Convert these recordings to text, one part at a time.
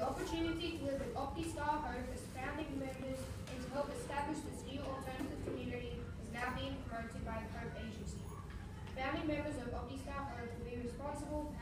The opportunity to live in OptiStar Hope as founding members and to help establish this new alternative community is now being promoted by the Hope Agency. Founding members of OptiStar Hope will be responsible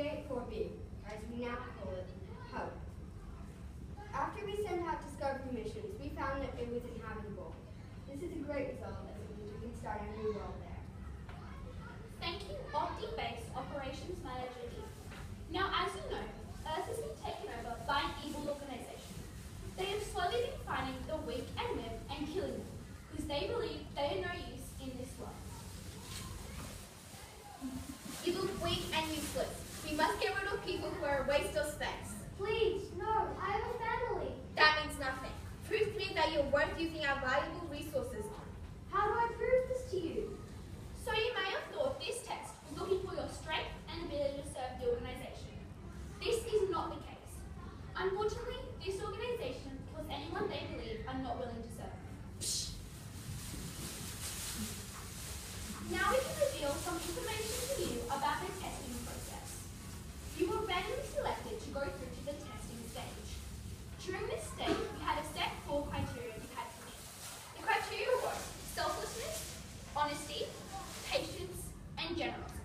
calculate for B, as we now what do you think are valuable honesty, patience, and generosity.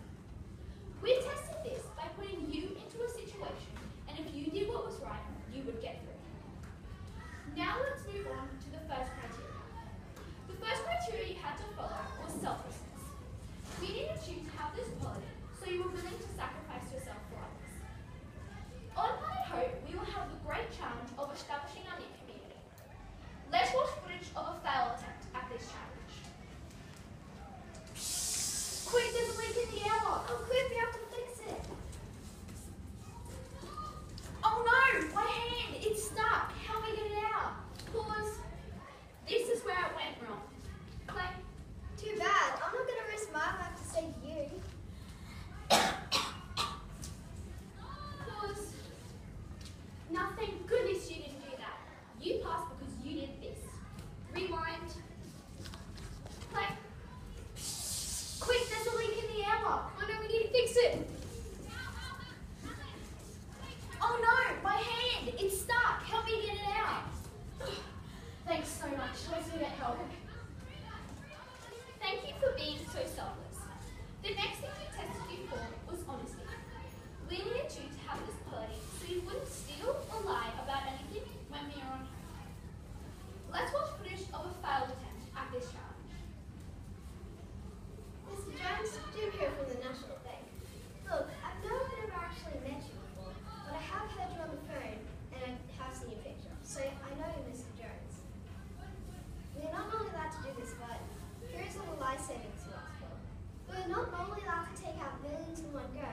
you know, normally allowed to take out millions in one go,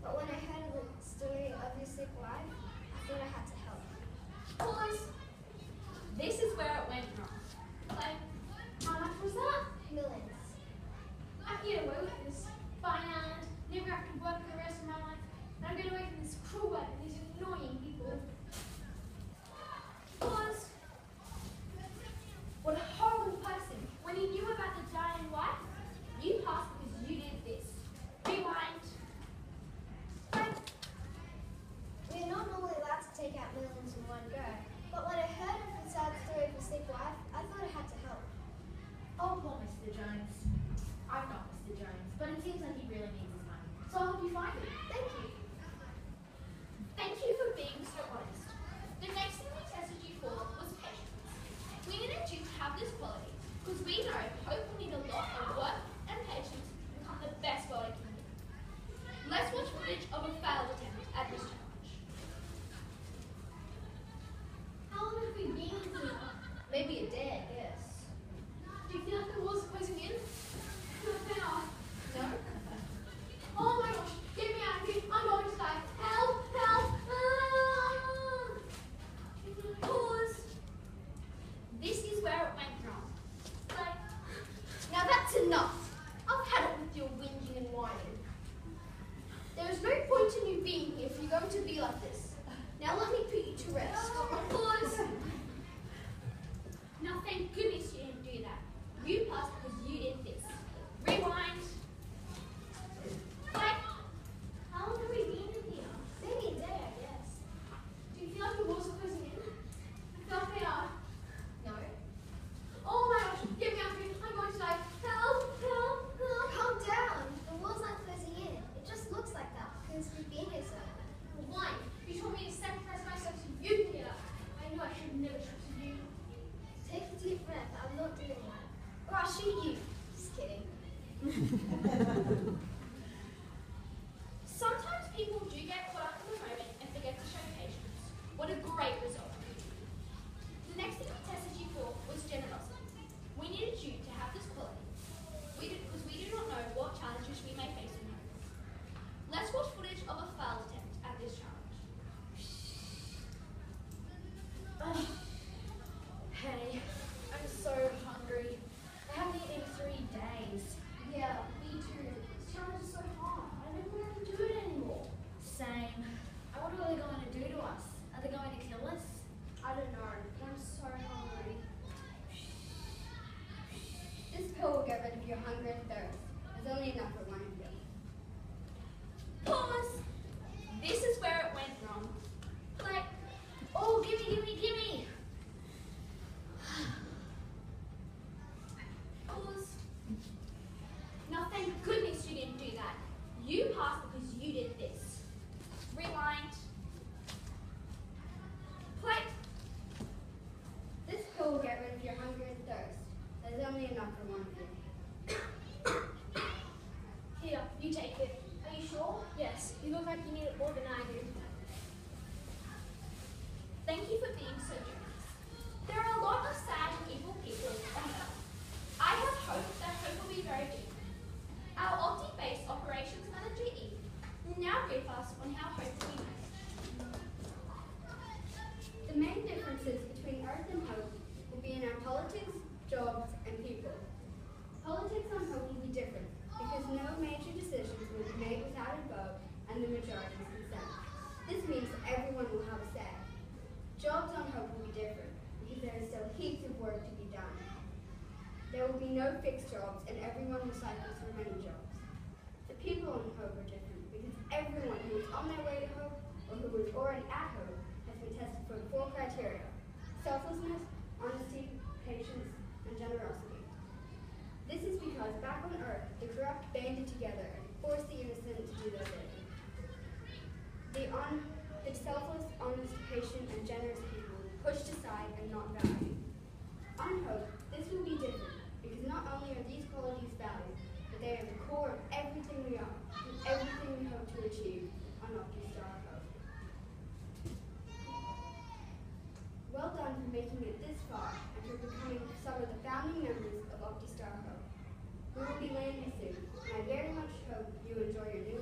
but when I heard of the story of your sick wife, I thought I had to help. Pause! This is where it went wrong. Like, how much was that? Millions. I get away with this. Fine, Ireland. Never have to work for the rest of my life. And I'm getting away from this cruel You passed because you did this. Rewind. Play. This pill will get rid of your hunger and thirst. There's only enough for one of. Here, you take it. Are you sure? Yes. You look like you need it more than I do. Thank you for being so generous. on how hope we. The main differences between Earth and Hope will be in our politics, jobs and people. Politics on Hope will be different because no major decisions will be made without a vote and the majority's consent. This means everyone will have a say. Jobs on Hope will be different because there is still heaps of work to be done. There will be no fixed jobs and everyone will cycle through many jobs. The people on Hope Everyone who is on their way to her or who is already at her has been tested for the four criteria. hope you enjoy your new